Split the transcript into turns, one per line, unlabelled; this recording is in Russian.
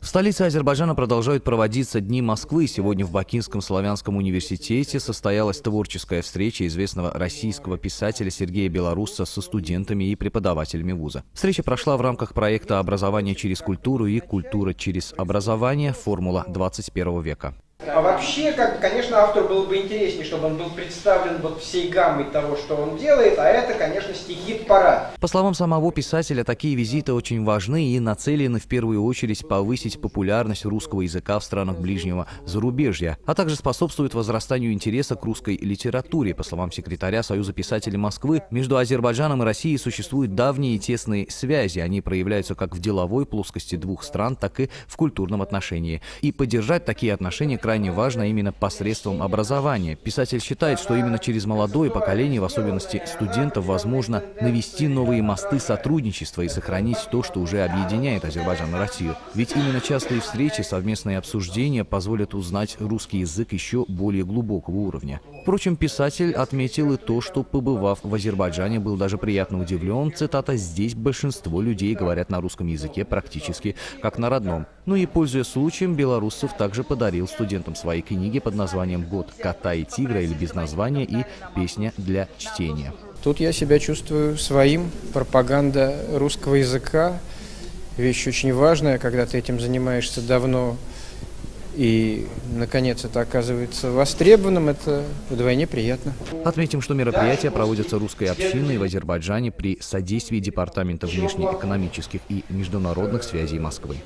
В столице Азербайджана продолжают проводиться Дни Москвы. Сегодня в Бакинском славянском университете состоялась творческая встреча известного российского писателя Сергея Белорусса со студентами и преподавателями вуза. Встреча прошла в рамках проекта «Образование через культуру» и «Культура через образование. Формула 21 века».
А вообще, как, конечно, автору было бы интереснее, чтобы он был представлен вот всей гаммой того, что он делает, а это, конечно, стихи-парад.
По словам самого писателя, такие визиты очень важны и нацелены в первую очередь повысить популярность русского языка в странах ближнего зарубежья, а также способствует возрастанию интереса к русской литературе. По словам секретаря Союза писателей Москвы, между Азербайджаном и Россией существуют давние и тесные связи. Они проявляются как в деловой плоскости двух стран, так и в культурном отношении. И поддержать такие отношения крайне важно именно посредством образования. Писатель считает, что именно через молодое поколение, в особенности студентов, возможно навести новые мосты сотрудничества и сохранить то, что уже объединяет Азербайджан и Россию. Ведь именно частые встречи, совместные обсуждения позволят узнать русский язык еще более глубокого уровня. Впрочем, писатель отметил и то, что, побывав в Азербайджане, был даже приятно удивлен, цитата, «здесь большинство людей говорят на русском языке практически как на родном». Ну и, пользуясь случаем, Белоруссов также подарил студентам свои книги под названием «Год кота и тигра» или без названия и «Песня для чтения».
Тут я себя чувствую своим. Пропаганда русского языка – вещь очень важная, когда ты этим занимаешься давно, и, наконец, это оказывается востребованным, это вдвойне приятно.
Отметим, что мероприятие проводится русской общиной в Азербайджане при содействии Департамента внешнеэкономических и международных связей Москвы.